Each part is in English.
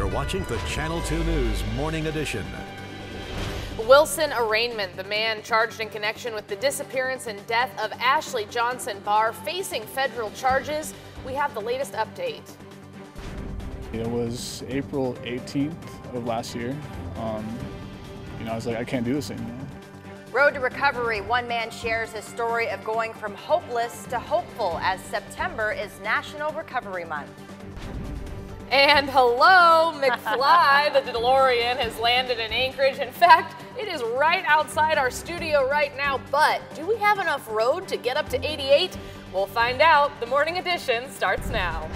You're watching the Channel 2 News Morning Edition. Wilson Arraignment, the man charged in connection with the disappearance and death of Ashley Johnson Barr, facing federal charges. We have the latest update. It was April 18th of last year. Um, you know, I was like, I can't do this anymore. Road to Recovery, one man shares his story of going from hopeless to hopeful as September is National Recovery Month. And hello, McFly, the DeLorean has landed in Anchorage. In fact, it is right outside our studio right now, but do we have enough road to get up to 88? We'll find out. The morning edition starts now.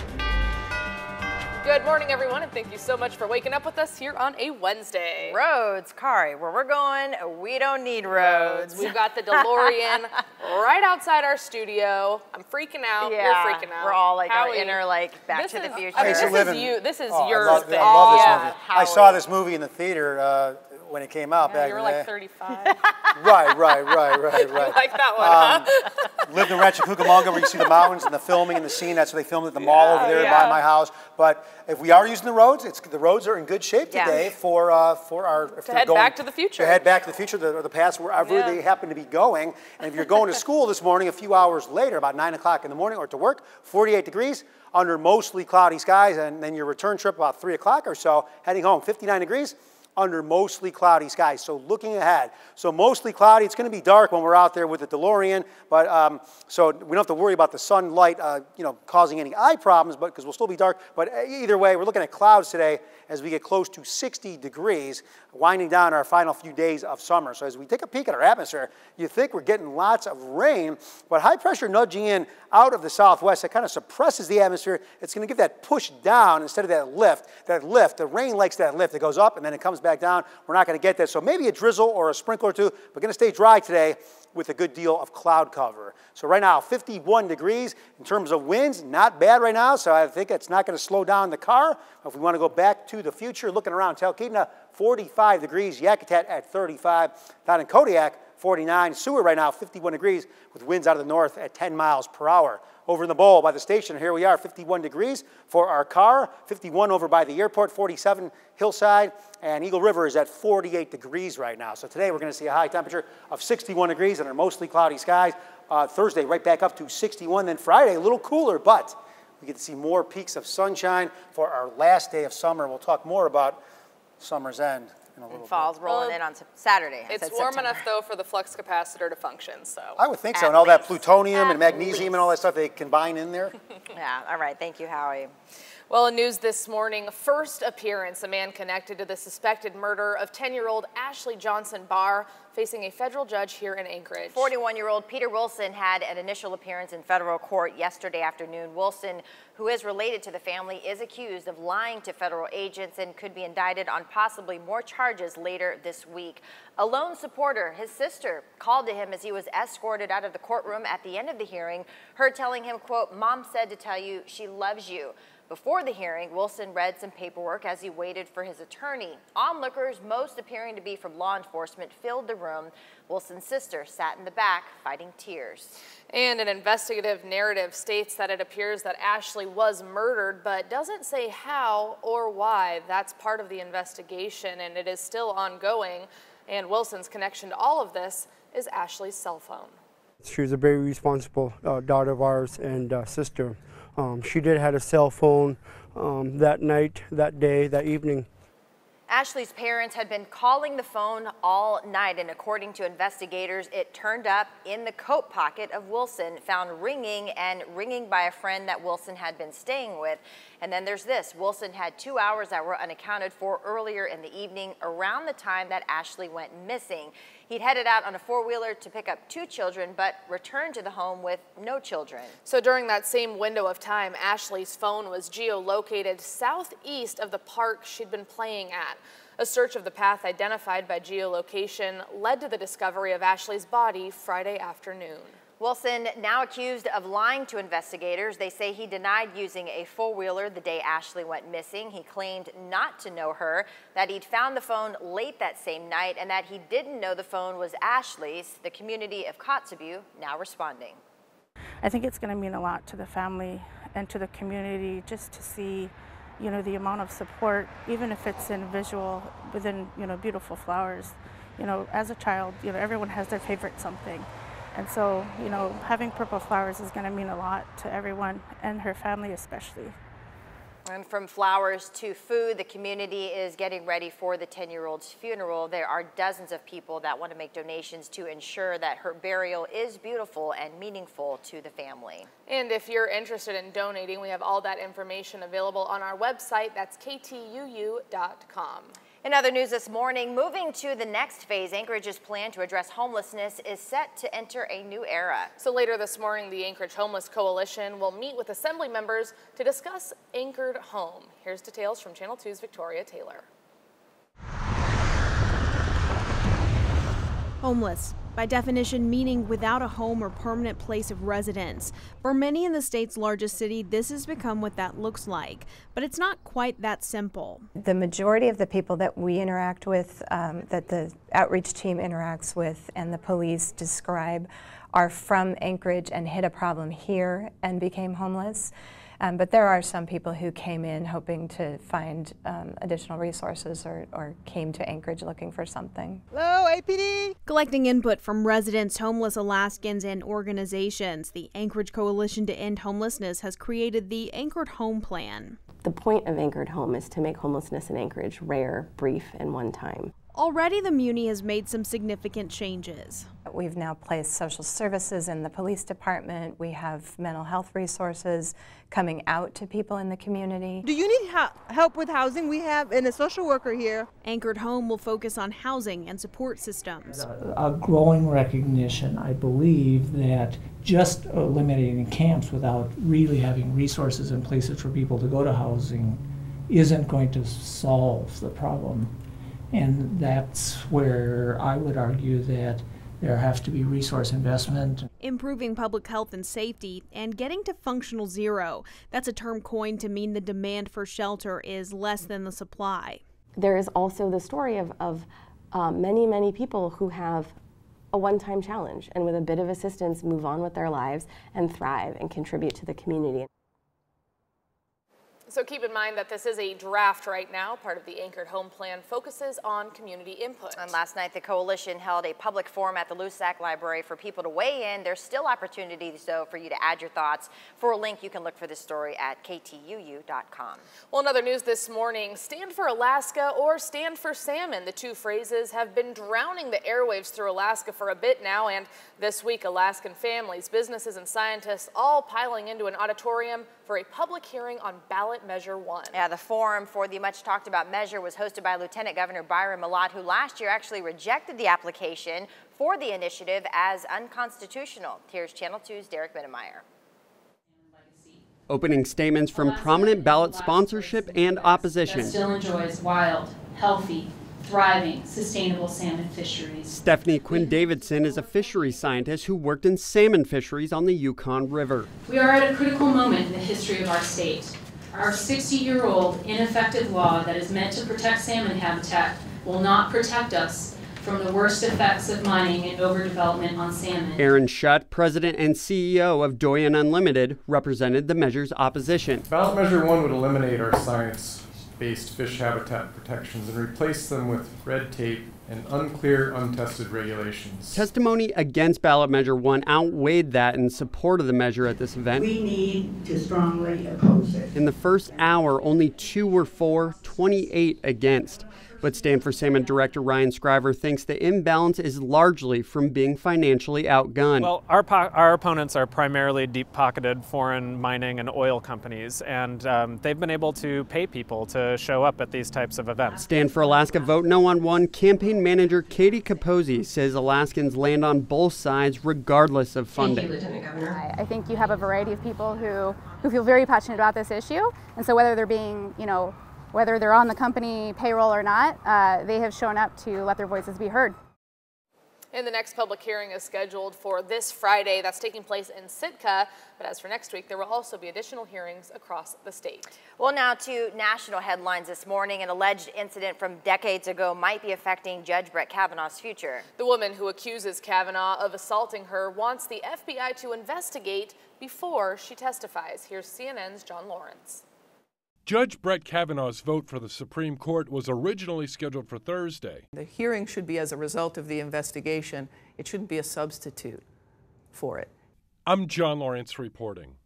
Good morning, everyone, and thank you so much for waking up with us here on a Wednesday. Roads, Kari, where we're going, we don't need roads. We've got the DeLorean right outside our studio. I'm freaking out. Yeah, We're freaking out. We're all like our Howie, inner like Back this to the Future. I mean, this is you. This is Oh, your I love, thing. I love this yeah. movie. I saw this movie in the theater uh, when it came out Yeah, back you were like day. 35. Right, right, right, right, you right. like that one, huh? Lived in Rancho Cucamonga where you see the mountains and the filming and the scene. That's where they filmed at the mall over there yeah. by my house. But if we are using the roads, it's the roads are in good shape Yeah. today for uh, for our if they're head going, back to the future. To head back to the future, the, or the past, wherever Yeah. they happen to be going. And if you're going to school this morning, a few hours later, about nine o'clock in the morning, or to work, 48 degrees under mostly cloudy skies, and then your return trip about three o'clock or so, heading home, 59 degrees under mostly cloudy skies. So looking ahead, so mostly cloudy. It's going to be dark when we're out there with the DeLorean, but um, so we don't have to worry about the sunlight, uh, you know, causing any eye problems. But because we'll still be dark. But either way, we're looking at clouds today as we get close to 60 degrees, winding down our final few days of summer. So as we take a peek at our atmosphere, you think we're getting lots of rain, but high pressure nudging in out of the southwest, that kind of suppresses the atmosphere. It's going to give that push down instead of that lift. That lift, the rain likes that lift. It goes up and then it comes back down. We're not going to get that. So maybe a drizzle or a sprinkle or two. We're going to stay dry today with a good deal of cloud cover. So right now, 51 degrees in terms of winds, not bad right now. So I think it's not going to slow down the car. If we want to go back to the future, looking around Talkeetna, 45 degrees, Yakutat at 35, down in Kodiak, 49, Seward right now, 51 degrees with winds out of the north at 10 miles per hour. Over in the bowl by the station, here we are, 51 degrees for our car, 51 over by the airport, 47 Hillside, and Eagle River is at 48 degrees right now. So today we're going to see a high temperature of 61 degrees under mostly cloudy skies. Uh, Thursday, right back up to 61. Then Friday, a little cooler, but we get to see more peaks of sunshine for our last day of summer. We'll talk more about summer's end in a little bit. Fall's rolling Well, in on Saturday. I It's said warm September. enough, though, for the flux capacitor to function, so. I would think so. And all that plutonium At and magnesium and all that stuff they combine in there. Yeah, all right. Thank you, Howie. Well, in news this morning, first appearance, a man connected to the suspected murder of 10-year-old Ashley Johnson Barr facing a federal judge here in Anchorage. 41 year old Peter Wilson had an initial appearance in federal court yesterday afternoon. Wilson, who is related to the family, is accused of lying to federal agents and could be indicted on possibly more charges later this week. A lone supporter, his sister, called to him as he was escorted out of the courtroom at the end of the hearing, her telling him, quote, Mom said to tell you she loves you. Before the hearing, Wilson read some paperwork as he waited for his attorney. Onlookers, most appearing to be from law enforcement, filled the room. Wilson's sister sat in the back, fighting tears. And an investigative narrative states that it appears that Ashley was murdered, but doesn't say how or why. That's part of the investigation, and it is still ongoing. And Wilson's connection to all of this is Ashley's cell phone. She was a very responsible uh, daughter of ours and uh, sister. Um, she did have a cell phone um, that night, that day, that evening. Ashley's parents had been calling the phone all night, and according to investigators, it turned up in the coat pocket of Wilson, found ringing and ringing by a friend that Wilson had been staying with. And then there's this Wilson had two hours that were unaccounted for earlier in the evening, around the time that Ashley went missing. He'd headed out on a four wheeler to pick up two children, but returned to the home with no children. So during that same window of time, Ashley's phone was geolocated southeast of the park she'd been playing at. A search of the path identified by geolocation led to the discovery of Ashley's body Friday afternoon. Wilson, now accused of lying to investigators. They say he denied using a four wheeler the day Ashley went missing. He claimed not to know her, that he'd found the phone late that same night, and that he didn't know the phone was Ashley's. The community of Kotzebue now responding. I think it's going to mean a lot to the family and to the community just to see you know, the amount of support, even if it's in visual, within, you know, beautiful flowers. You know, as a child, you know, everyone has their favorite something. And so, you know, having purple flowers is going to mean a lot to everyone and her family especially. And from flowers to food, the community is getting ready for the 10-year-old's funeral. There are dozens of people that want to make donations to ensure that her burial is beautiful and meaningful to the family. And if you're interested in donating, we have all that information available on our website. That's ktuu.com. In other news this morning, moving to the next phase, Anchorage's plan to address homelessness is set to enter a new era. So later this morning, the Anchorage Homeless Coalition will meet with assembly members to discuss Anchored Home. Here's details from Channel 2's Victoria Taylor. Homeless, by definition meaning without a home or permanent place of residence. For many in the state's largest city, this has become what that looks like, but it's not quite that simple. The majority of the people that we interact with, um, that the outreach team interacts with, and the police describe are from Anchorage and hit a problem here and became homeless. Um, but there are some people who came in hoping to find um, additional resources or, or, came to Anchorage looking for something. Hello, APD! Collecting input from residents, homeless Alaskans, and organizations, the Anchorage Coalition to End Homelessness has created the Anchored Home Plan. The point of Anchored Home is to make homelessness in Anchorage rare, brief, and one time. Already, the Muni has made some significant changes. We've now placed social services in the police department. We have mental health resources coming out to people in the community. Do you need help with housing? We have and a social worker here. Anchored Home will focus on housing and support systems. A, a growing recognition, I believe, that just eliminating camps without really having resources and places for people to go to housing isn't going to solve the problem. And that's where I would argue that there has to be resource investment. Improving public health and safety and getting to functional zero. That's a term coined to mean the demand for shelter is less than the supply. There is also the story of, of um, many, many people who have a one time challenge and with a bit of assistance move on with their lives and thrive and contribute to the community. So keep in mind that this is a draft right now. Part of the Anchored Home Plan focuses on community input. And last night, the coalition held a public forum at the Loussac Library for people to weigh in. There's still opportunities, though, for you to add your thoughts. For a link, you can look for this story at ktuu.com. Well, in other news this morning, stand for Alaska or stand for salmon. The two phrases have been drowning the airwaves through Alaska for a bit now. And this week, Alaskan families, businesses, and scientists all piling into an auditorium for a public hearing on ballot measure one. Yeah, the forum for the much talked about measure was hosted by Lieutenant Governor Byron Mallott, who last year actually rejected the application for the initiative as unconstitutional. Here's Channel 2's Derek Minemyer. Opening statements from prominent ballot sponsorship and opposition. still enjoys wild, healthy, thriving, sustainable salmon fisheries. Stephanie Quinn Davidson is a fisheries scientist who worked in salmon fisheries on the Yukon River. We are at a critical moment in the history of our state. Our 60 year old ineffective law that is meant to protect salmon habitat will not protect us from the worst effects of mining and overdevelopment on salmon. Aaron Schutt, president and CEO of Doyon Limited, represented the measure's opposition. Ballot Measure 1 would eliminate our science based fish habitat protections and replace them with red tape and unclear, untested regulations. Testimony against ballot measure one outweighed that in support of the measure at this event. We need to strongly oppose it. In the first hour, only two were for, 28 against. But Stand for Salmon director Ryan Schryver thinks the imbalance is largely from being financially outgunned. Well, our, our opponents are primarily deep pocketed foreign mining and oil companies, and um, they've been able to pay people to show up at these types of events. Stand for Alaska Vote No on One campaign manager Katie Capozzi says Alaskans land on both sides regardless of funding. Thank you, Lieutenant Governor. I think you have a variety of people who, who feel very passionate about this issue, and so whether they're being, you know, whether they're on the company payroll or not, uh, they have shown up to let their voices be heard. And the next public hearing is scheduled for this Friday. That's taking place in Sitka. But as for next week, there will also be additional hearings across the state. Well, now to national headlines this morning. An alleged incident from decades ago might be affecting Judge Brett Kavanaugh's future. The woman who accuses Kavanaugh of assaulting her wants the FBI to investigate before she testifies. Here's CNN's John Lawrence. Judge Brett Kavanaugh's vote for the Supreme Court was originally scheduled for Thursday. The hearing should be as a result of the investigation. It shouldn't be a substitute for it. I'm John Lawrence reporting.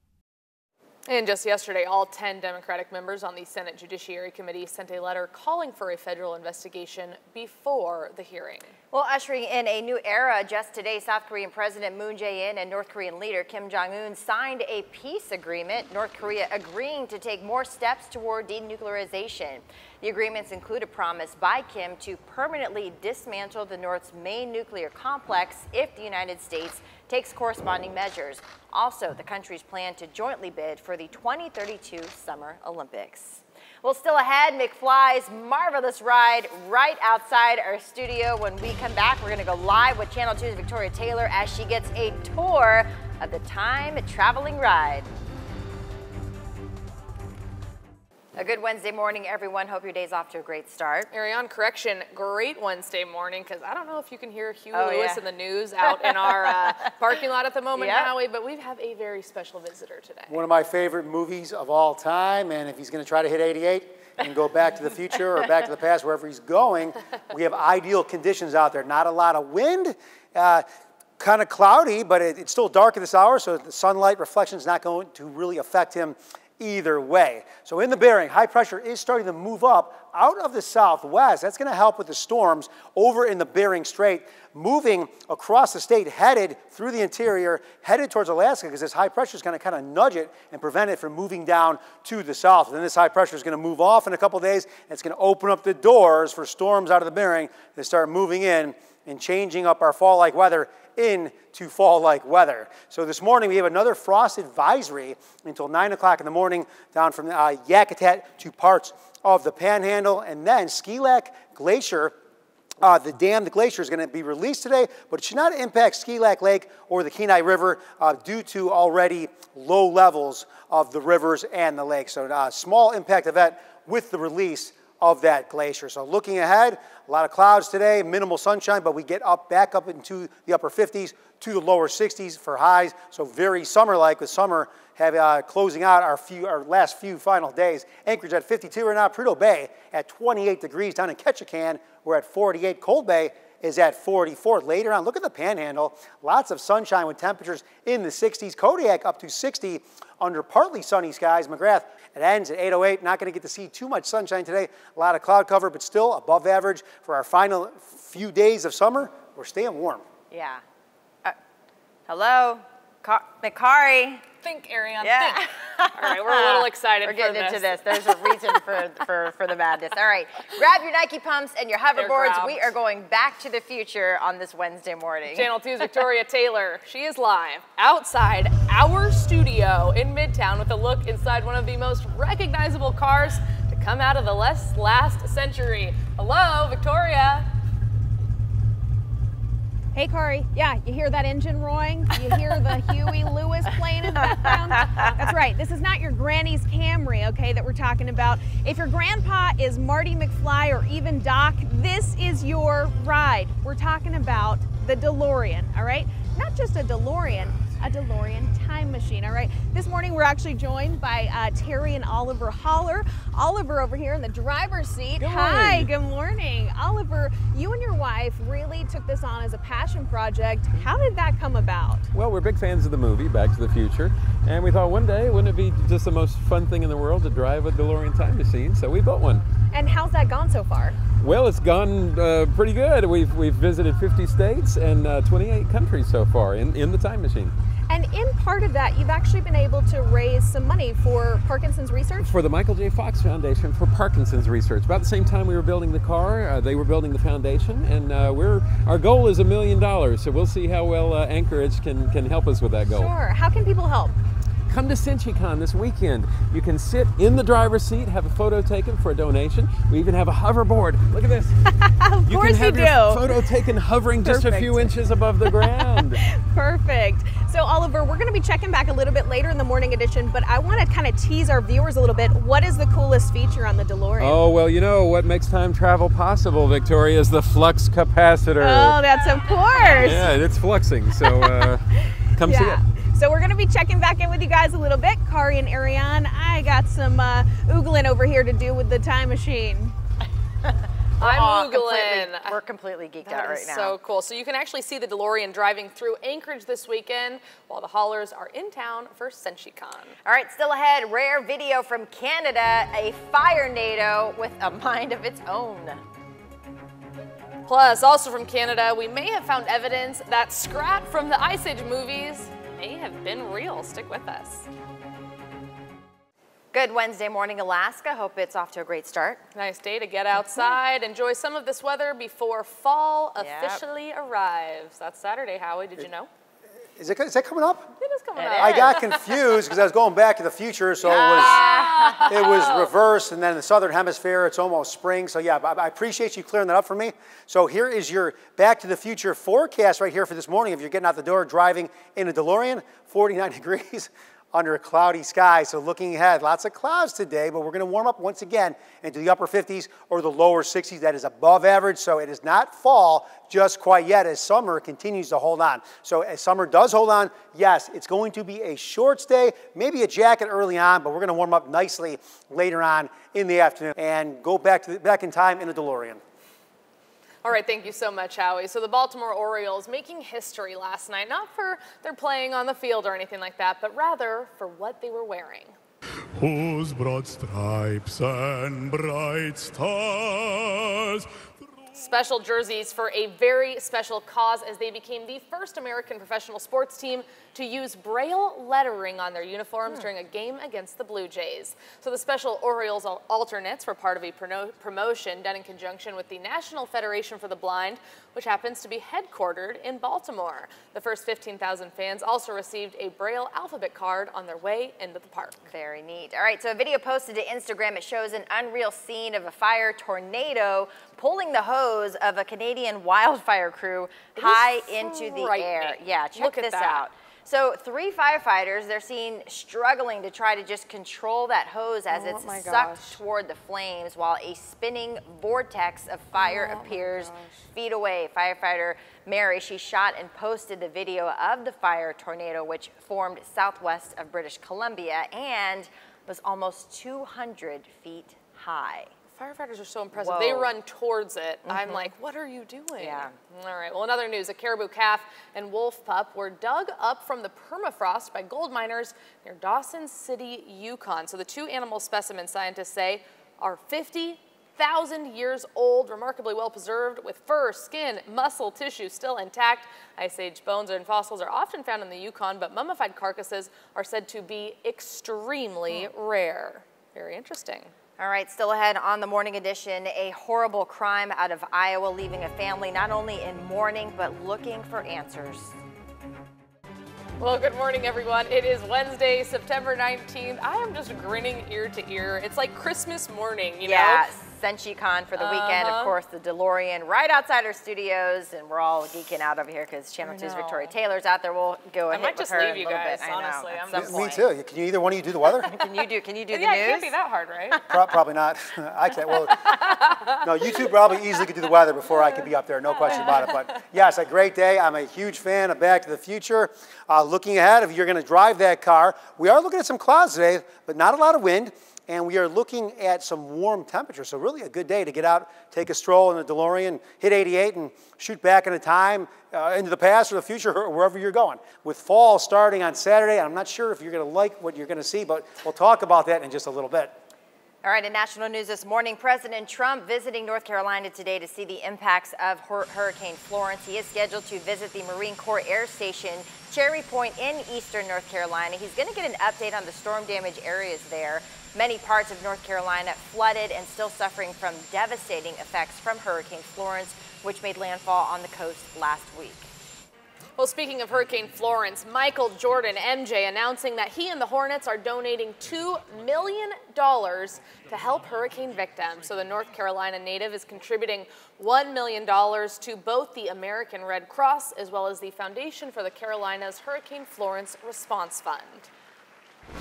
And just yesterday, all 10 Democratic members on the Senate Judiciary Committee sent a letter calling for a federal investigation before the hearing. Well, ushering in a new era, just today, South Korean President Moon Jae-in and North Korean leader Kim Jong-un signed a peace agreement, North Korea agreeing to take more steps toward denuclearization. The agreements include a promise by Kim to permanently dismantle the North's main nuclear complex if the United States takes corresponding measures. Also, the countries plan to jointly bid for the 2032 Summer Olympics. Well, still ahead, McFly's marvelous ride right outside our studio. When we come back, we're going to go live with Channel 2's Victoria Taylor as she gets a tour of the time traveling ride. A good Wednesday morning, everyone. Hope your day's off to a great start. Ariane, correction, great Wednesday morning, because I don't know if you can hear Huey Oh, Lewis yeah. in the news out in our uh, parking lot at the moment, Yep. Howie, but we have a very special visitor today. One of my favorite movies of all time, and if he's going to try to hit 88 and go back to the future or back to the past, wherever he's going, we have ideal conditions out there. Not a lot of wind, uh, kind of cloudy, but it, it's still dark at this hour, so the sunlight reflection is not going to really affect him either way. So in the Bering, high pressure is starting to move up out of the southwest. That's going to help with the storms over in the Bering Strait, moving across the state, headed through the interior, headed towards Alaska, because this high pressure is going to kind of nudge it and prevent it from moving down to the south. And then this high pressure is going to move off in a couple days, and it's going to open up the doors for storms out of the Bering to start moving in and changing up our fall-like weather into fall-like weather. So this morning we have another frost advisory until 9 o'clock in the morning down from uh, Yakutat to parts of the Panhandle, and then Skilak Glacier uh, the dam, the glacier, is going to be released today, but it should not impact Skilak Lake or the Kenai River uh, due to already low levels of the rivers and the lake. So, uh, small impact event with the release of that glacier. So, looking ahead, a lot of clouds today, minimal sunshine, but we get up back up into the upper 50s to the lower 60s for highs. So, very summer-like with summer have, uh, closing out our few our last few final days. Anchorage at 52 right now, Prudhoe Bay at 28 degrees down in Ketchikan. We're at 48. Cold Bay is at 44. Later on, look at the panhandle. Lots of sunshine with temperatures in the 60s. Kodiak up to 60 under partly sunny skies. McGrath, it ends at 808. Not going to get to see too much sunshine today. A lot of cloud cover, but still above average for our final few days of summer. We're staying warm. Yeah. Uh, hello, Car-. Think, Ariane, Yeah. think. All right, we're a little excited We're getting into this. There's a reason for, for, for the madness. All right, grab your Nike pumps and your hoverboards. We are going back to the future on this Wednesday morning. Channel 2's Victoria Taylor. She is live outside our studio in Midtown with a look inside one of the most recognizable cars to come out of the less last century. Hello, Victoria. Hey, Kari. Yeah, you hear that engine roaring? You hear the Huey Lewis playing in the background? That's right. This is not your granny's Camry, okay, that we're talking about. If your grandpa is Marty McFly or even Doc, this is your ride. We're talking about the DeLorean, all right? Not just a DeLorean, a DeLorean time machine, all right? This morning we're actually joined by uh, Terry and Oliver Holler. Oliver over here in the driver's seat. Hi, good morning. Oliver, you and your wife really took this on as a passion project. How did that come about? Well, we're big fans of the movie Back to the Future, and we thought one day wouldn't it be just the most fun thing in the world to drive a DeLorean time machine? So we built one. And how's that gone so far? Well, it's gone uh, pretty good. We've we've visited 50 states and uh, 28 countries so far in, in the time machine. And in part of that, you've actually been able to raise some money for Parkinson's research. For the Michael J. Fox Foundation for Parkinson's Research. About the same time we were building the car, uh, they were building the foundation, and uh, we're our goal is a million dollars. So we'll see how well uh, Anchorage can can help us with that goal. Sure. How can people help? Come to SenshiCon this weekend. You can sit in the driver's seat, have a photo taken for a donation. We even have a hoverboard. Look at this. of you course can have you your do. photo taken hovering just a few inches above the ground. Perfect. So, Oliver, we're going to be checking back a little bit later in the morning edition, but I want to kind of tease our viewers a little bit. What is the coolest feature on the DeLorean? oh, well, you know what makes time travel possible, Victoria, is the flux capacitor. Oh, that's of course. Yeah, it's fluxing, so uh, come see it. Yeah. So we're going to be checking back in with you guys a little bit. Kari and Ariane, I got some uh, oogling over here to do with the time machine. I'm all oogling. we're completely geeked That out right is now. so cool. So you can actually see the DeLorean driving through Anchorage this weekend while the Hollers are in town for SenshiCon. All right, still ahead, rare video from Canada, a fire tornado with a mind of its own. Plus, also from Canada, we may have found evidence that Scrat from the Ice Age movies may have been real. Stick with us. Good Wednesday morning, Alaska. Hope it's off to a great start. Nice day to get outside, enjoy some of this weather before fall Yep. officially arrives. That's Saturday, Howie. Did you know? Is, it, is that coming up? It is coming up. I got confused because I was going back to the future, so it was it was reversed, and then in the southern hemisphere, it's almost spring. So yeah, I, I appreciate you clearing that up for me. So here is your Back to the Future forecast right here for this morning. If you're getting out the door driving in a DeLorean, 49 degrees under a cloudy sky. So looking ahead, lots of clouds today, but we're going to warm up once again into the upper 50s or the lower 60s. That is above average, so it is not fall just quite yet as summer continues to hold on. So as summer does hold on, yes, it's going to be a short stay, maybe a jacket early on, but we're going to warm up nicely later on in the afternoon and go back to the, back in time in a DeLorean. All right, thank you so much, Howie. So the Baltimore Orioles making history last night, not for their playing on the field or anything like that, but rather for what they were wearing. Whose broad stripes and bright stars Special jerseys for a very special cause as they became the first American professional sports team to use Braille lettering on their uniforms hmm. during a game against the Blue Jays. So the special Orioles alternates were part of a prono- promotion done in conjunction with the National Federation for the Blind, which happens to be headquartered in Baltimore. The first 15,000 fans also received a Braille alphabet card on their way into the park. Very neat. All right, so a video posted to Instagram. It shows an unreal scene of a fire tornado pulling the hose of a Canadian wildfire crew It high into the air. Yeah, check Look this out. So three firefighters, they're seen struggling to try to just control that hose as Oh it's sucked gosh. toward the flames while a spinning vortex of fire Oh appears feet away. Firefighter Mary, she shot and posted the video of the fire tornado which formed southwest of British Columbia and was almost 200 feet high. Firefighters are so impressive. They run towards it. I'm Mhm. like, what are you doing? Yeah. All right. Well, in other news, a caribou calf and wolf pup were dug up from the permafrost by gold miners near Dawson City, Yukon. So the two animal specimens scientists say are 50,000 years old, remarkably well preserved, with fur, skin, muscle, tissue still intact. Ice Age bones and fossils are often found in the Yukon, but mummified carcasses are said to be extremely rare. Very interesting. All right, still ahead on the morning edition, a horrible crime out of Iowa, leaving a family not only in mourning, but looking for answers. Well, good morning, everyone. It is Wednesday, September 19th. I am just grinning ear to ear. It's like Christmas morning, you know? SenshiCon for the weekend. Uh-huh. Of course, the DeLorean right outside our studios, and we're all geeking out over here because Channel I 2's. Victoria Taylor's out there. We'll go I ahead might with just her leave in a you little guys, bit. I know, honestly. I'm some Me point. too. Can you either one of you do the weather? Can you do? Can you do the yeah, news? it can't be that hard, right? Pro- probably not. I can't. Well, no, you two probably easily could do the weather before I could be up there, no question about it. But yes, a great day. I'm a huge fan of Back to the Future. Uh, looking ahead, if you're going to drive that car, we are looking at some clouds today, but not a lot of wind. And we are looking at some warm temperatures. So, really, a good day to get out, take a stroll in the DeLorean, hit 88, and shoot back in a time uh, into the past or the future, or wherever you're going. With fall starting on Saturday, I'm not sure if you're going to like what you're going to see, but we'll talk about that in just a little bit. All right, in national news this morning, President Trump visiting North Carolina today to see the impacts of Hurricane Florence. He is scheduled to visit the Marine Corps Air Station, Cherry Point in eastern North Carolina. He's going to get an update on the storm damage areas there. Many parts of North Carolina flooded and still suffering from devastating effects from Hurricane Florence, which made landfall on the coast last week. Well, speaking of Hurricane Florence, Michael Jordan, MJ, announcing that he and the Hornets are donating $2 million to help hurricane victims. So the North Carolina native is contributing $1 million to both the American Red Cross as well as the Foundation for the Carolinas Hurricane Florence Response Fund.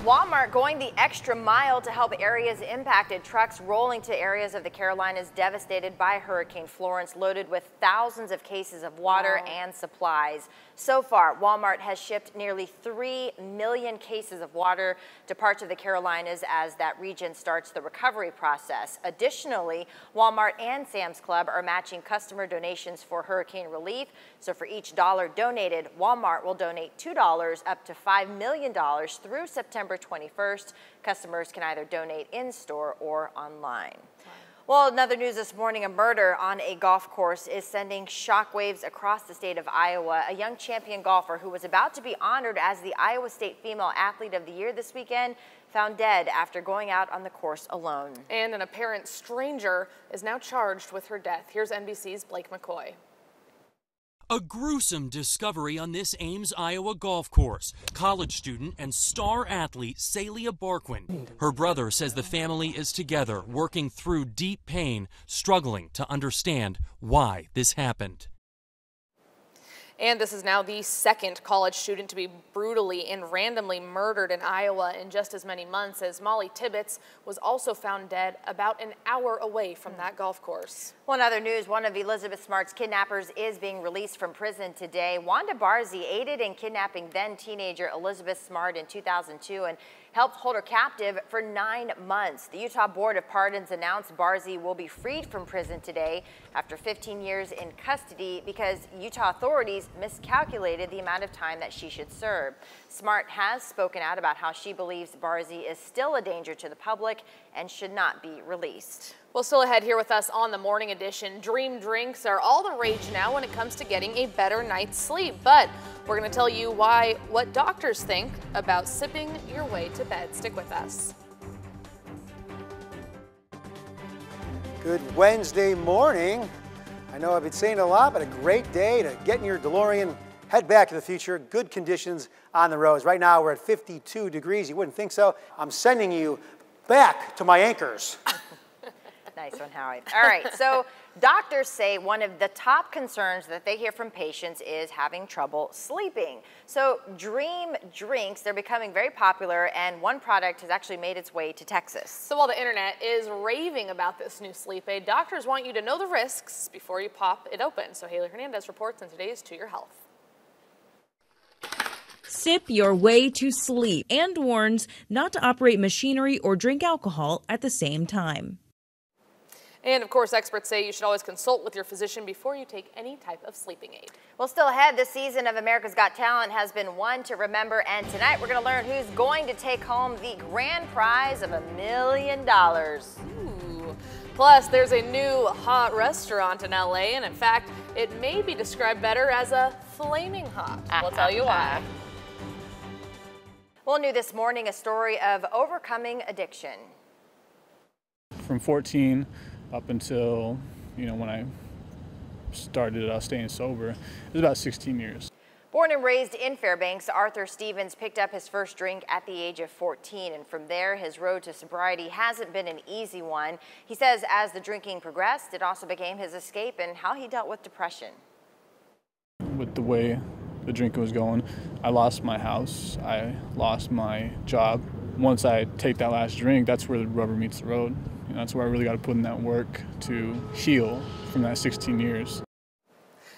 Walmart going the extra mile to help areas impacted. Trucks rolling to areas of the Carolinas devastated by Hurricane Florence, loaded with thousands of cases of water wow. and supplies. So far, Walmart has shipped nearly 3 million cases of water to parts of the Carolinas as that region starts the recovery process. Additionally, Walmart and Sam's Club are matching customer donations for hurricane relief. So for each dollar donated, Walmart will donate $2 up to $5 million through September 21st. Customers can either donate in-store or online. Well, another news this morning, a murder on a golf course is sending shockwaves across the state of Iowa. A young champion golfer who was about to be honored as the Iowa State Female Athlete of the Year this weekend found dead after going out on the course alone. And an apparent stranger is now charged with her death. Here's NBC's Blake McCoy. A gruesome discovery on this Ames, Iowa golf course. College student and star athlete Celia Barquin. Her brother says the family is together, working through deep pain, struggling to understand why this happened. And this is now the second college student to be brutally and randomly murdered in Iowa in just as many months as Molly Tibbetts was also found dead about an hour away from that golf course. One other news, one of Elizabeth Smart's kidnappers is being released from prison today. Wanda Barzee aided in kidnapping then teenager Elizabeth Smart in 2002 and helped hold her captive for nine months. The Utah Board of Pardons announced Barzee will be freed from prison today after 15 years in custody because Utah authorities miscalculated the amount of time that she should serve. Smart has spoken out about how she believes Barzee is still a danger to the public and should not be released. Well, still ahead here with us on the morning edition, dream drinks are all the rage now when it comes to getting a better night's sleep. But we're going to tell you why, what doctors think about sipping your way to bed. Stick with us. Good Wednesday morning. I know I've been saying a lot, but a great day to get in your DeLorean, head back to the future. Good conditions on the roads. Right now we're at 52 degrees. You wouldn't think so. I'm sending you back to my anchors. Nice one, Howard. All right, so doctors say one of the top concerns that they hear from patients is having trouble sleeping. So Dream drinks, they're becoming very popular and one product has actually made its way to Texas. So while the internet is raving about this new sleep aid, doctors want you to know the risks before you pop it open. So Haley Hernandez reports in today's To Your Health. Sip your way to sleep and warns not to operate machinery or drink alcohol at the same time. And of course, experts say you should always consult with your physician before you take any type of sleeping aid. Well, still ahead, this season of America's Got Talent has been one to remember. And tonight, we're going to learn who's going to take home the grand prize of a million dollars. Plus, there's a new hot restaurant in LA, and in fact, it may be described better as a flaming hot. We'll ah, tell you ah, why. Ah. Well, new this morning, a story of overcoming addiction. From 14 up until, you know, when I started uh, staying sober. It was about 16 years. Born and raised in Fairbanks, Arthur Stevens picked up his first drink at the age of 14, and from there, his road to sobriety hasn't been an easy one. He says as the drinking progressed, it also became his escape and how he dealt with depression. With the way the drinking was going, I lost my house, I lost my job. Once I take that last drink, that's where the rubber meets the road. You know, that's where I really got to put in that work to heal from that 16 years.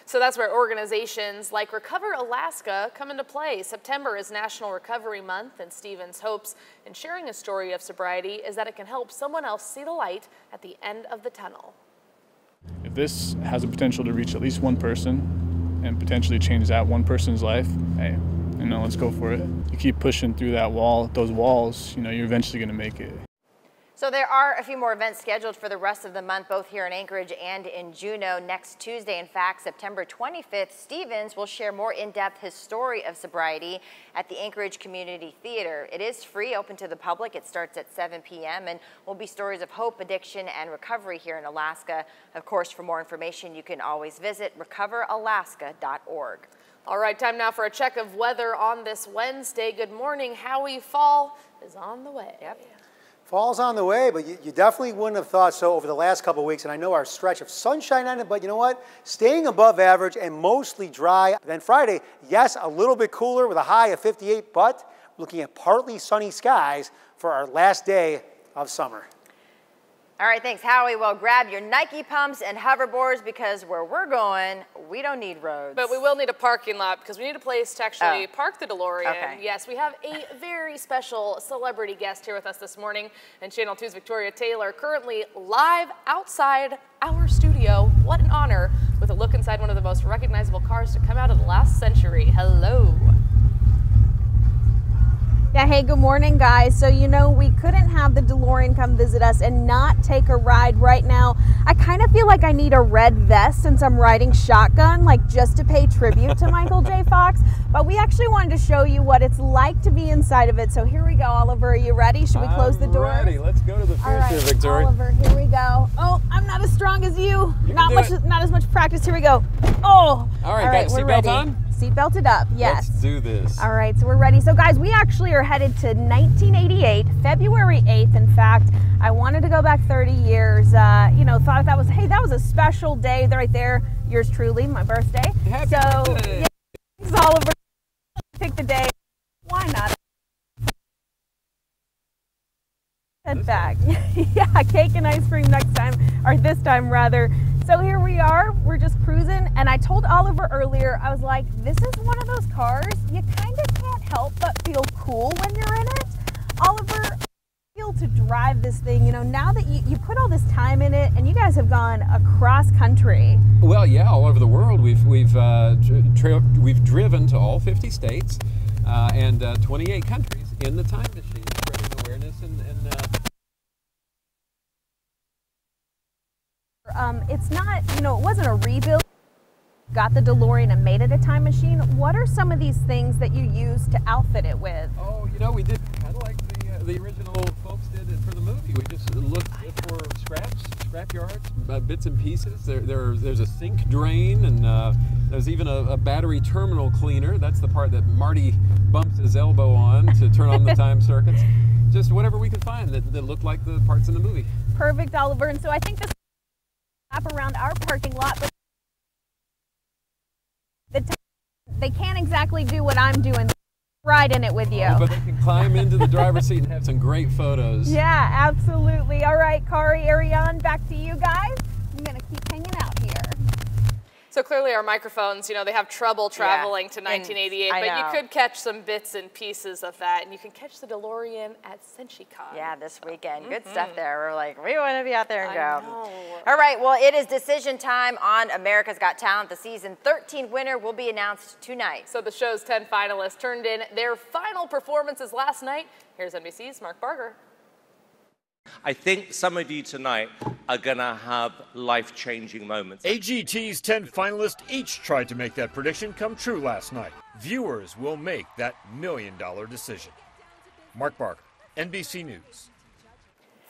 So that's where organizations like Recover Alaska come into play. September is National Recovery Month, and Stevens hopes in sharing a story of sobriety is that it can help someone else see the light at the end of the tunnel. If this has the potential to reach at least one person and potentially change that one person's life, hey, you know, let's go for it. You keep pushing through that wall, those walls, you know, you're eventually going to make it. So there are a few more events scheduled for the rest of the month, both here in Anchorage and in Juneau. Next Tuesday, in fact, September 25th, Stevens will share more in-depth his story of sobriety at the Anchorage Community Theater. It is free, open to the public. It starts at 7 p.m. and will be stories of hope, addiction, and recovery here in Alaska. Of course, for more information, you can always visit recoveralaska.org. All right, time now for a check of weather on this Wednesday. Good morning. Howie Fall is on the way. Yep. Fall's on the way, but you, you, definitely wouldn't have thought so over the last couple of weeks. And I know our stretch of sunshine on it, but you know what? Staying above average and mostly dry. Then Friday, yes, a little bit cooler with a high of 58, but looking at partly sunny skies for our last day of summer. All right, thanks, Howie. Well, grab your Nike pumps and hoverboards because where we're going, we don't need roads. But we will need a parking lot because we need a place to actually Oh. park the DeLorean. Okay. Yes, we have a very special celebrity guest here with us this morning, and Channel 2's Victoria Taylor, currently live outside our studio. What an honor, with a look inside one of the most recognizable cars to come out of the last century. Hello. Yeah, hey, good morning, guys. So, you know, we couldn't have the DeLorean come visit us and not take a ride right now. I kind of feel like I need a red vest since I'm riding shotgun, like just to pay tribute to Michael J. Fox. But we actually wanted to show you what it's like to be inside of it. So, here we go, Oliver. Are you ready? Should we close the door? Ready. Let's go to the All future, right, Victoria. Oliver, here we go. Oh, I'm not as strong as you. You not much, it. not as much practice. Here we go. Oh. All right, got we're seatbelt ready. on? Seat belted up. Yes. Let's do this. All right, so we're ready. So, guys, we actually are headed to 1988, February 8th. In fact, I wanted to go back 30 years. Uh, you know, thought that was, hey, that was a special day right there. Yours truly, my birthday. Happy so, birthday. yeah, thanks, Oliver. Pick the day. Why not? Head back. yeah, cake and ice cream next time, or this time rather. So here we are, we're just cruising, and I told Oliver earlier, I was like, this is one of those cars you kind of can't help but feel cool when you're in it. Oliver, feel to drive this thing, you know, now that you, you put all this time in it and you guys have gone across country. Well, yeah, all over the world. We've we've uh, we've driven to all 50 states uh, and uh, 28 countries in the time machine, spreading awareness and, and uh, Um, it's not, you know, it wasn't a rebuild. Got the DeLorean and made it a time machine. What are some of these things that you use to outfit it with? Oh, you know, we did kind of like the, uh, the original folks did it for the movie. We just looked for scraps, scrap yards, uh, bits and pieces. There, there, there's a sink drain, and uh, there's even a, a battery terminal cleaner. That's the part that Marty bumps his elbow on to turn on the time circuits. Just whatever we could find that, that looked like the parts in the movie. Perfect, Oliver. And so I think this up around our parking lot, but the they can't exactly do what I'm doing. Ride in it with you. Oh, but they can climb into the driver's seat and have some great photos. Yeah, absolutely. All right, Kari, Ariane, back to you guys. I'm gonna keep hanging out. So clearly our microphones, you know, they have trouble traveling to 1988, I but you could catch some bits and pieces of that, and you can catch the DeLorean at CenturyCon. Yeah, this weekend. Good Mhm. stuff there. We're like, we want to be out there and I go. know. All right, well, it is decision time on America's Got Talent. The season 13 winner will be announced tonight. So the show's 10 finalists turned in their final performances last night. Here's NBC's Mark Barger. I think some of you tonight are going to have life changing moments. AGT's 10 finalists each tried to make that prediction come true last night. Viewers will make that million dollar decision. Mark Barger, NBC News.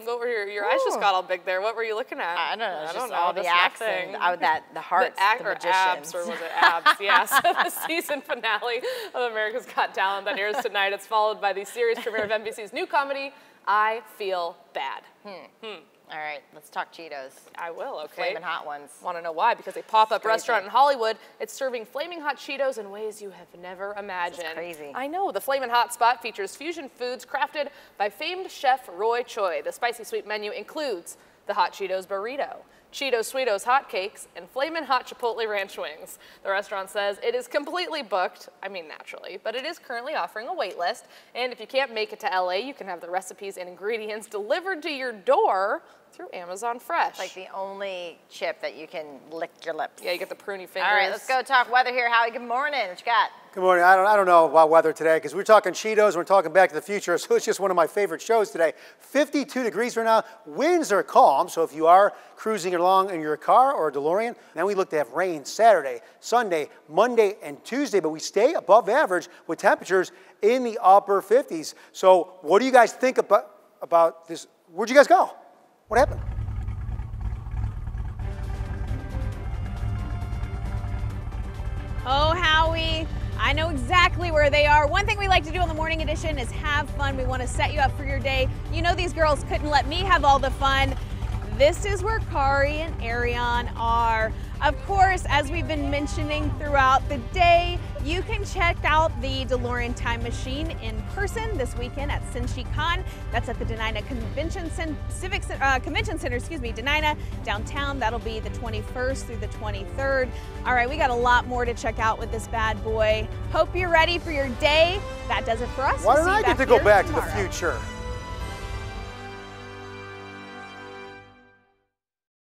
What were your, your eyes just got all big there. What were you looking at? I don't know. I don't just know. all the just acts and oh, that the hearts, the, act, the or abs, or was it abs? yeah. So the season finale of America's Got Talent that airs tonight. It's followed by the series premiere of NBC's new comedy, I Feel Bad. Hmm. All right, let's talk Cheetos. I will. Okay. Flaming hot ones. Want to know why? Because a pop-up restaurant in Hollywood, it's serving flaming hot Cheetos in ways you have never imagined. crazy. I know. The flaming Hot spot features fusion foods crafted by famed chef Roy Choi. The spicy sweet menu includes the Hot Cheetos burrito, Cheetos Sweetos hotcakes, and Flamin' Hot Chipotle Ranch wings. The restaurant says it is completely booked, I mean naturally, but it is currently offering a wait list. And if you can't make it to LA, you can have the recipes and ingredients delivered to your door through Amazon Fresh. It's like the only chip that you can lick your lips. Yeah, you get the pruny fingers. All right, let's go talk weather here. Howie, good morning. What you got? Good morning. I don't, I don't know about weather today because we're talking Cheetos, we're talking Back to the Future, so it's just one of my favorite shows today. 52 degrees right now. Winds are calm, so if you are cruising along in your car or a DeLorean, then we look to have rain Saturday, Sunday, Monday, and Tuesday, but we stay above average with temperatures in the upper 50s. So what do you guys think about, about this? Where'd you guys go? What happened? Oh, Howie, I know exactly where they are. One thing we like to do on the morning edition is have fun. We want to set you up for your day. You know, these girls couldn't let me have all the fun. this is where Kari and Ariane are. Of course, as we've been mentioning throughout the day, you can check out the DeLorean Time Machine in person this weekend at SenshiCon. That's at the Dena'ina Convention Center, Civic uh, Convention Center, excuse me, Dena'ina downtown. That'll be the 21st through the 23rd. All right, we got a lot more to check out with this bad boy. Hope you're ready for your day. That does it for us. Why we'll don't I get to go back tomorrow. to the future?